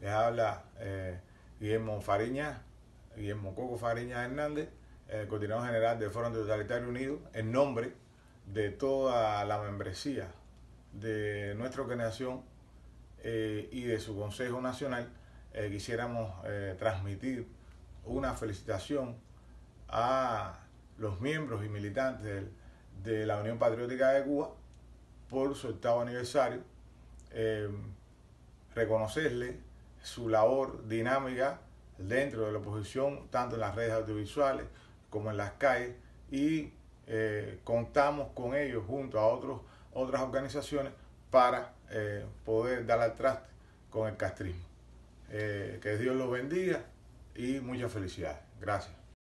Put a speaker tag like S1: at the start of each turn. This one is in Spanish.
S1: Les habla eh, Guillermo Fariña, Guillermo Coco Fariña Hernández, el coordinador general del Foro Totalitario Unido, en nombre de toda la membresía de nuestra organización eh, y de su Consejo Nacional, eh, quisiéramos eh, transmitir una felicitación a los miembros y militantes de la Unión Patriótica de Cuba por su octavo aniversario, reconocerle su labor dinámica dentro de la oposición, tanto en las redes audiovisuales como en las calles, y contamos con ellos junto a otros, otras organizaciones para eh, poder dar al traste con el castrismo. Eh, que Dios los bendiga y muchas felicidades. Gracias.